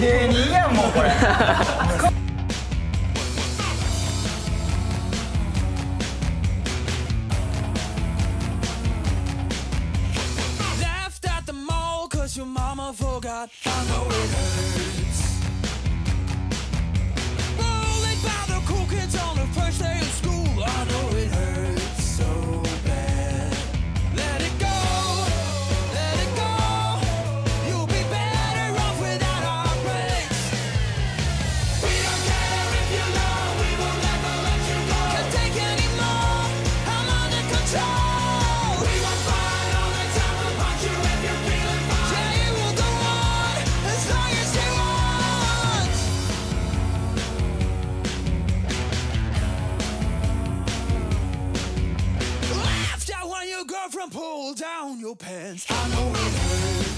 芸人やんもうこれ Your mama forgot I know it hurt Trump, pull down your pants. I know it hurts.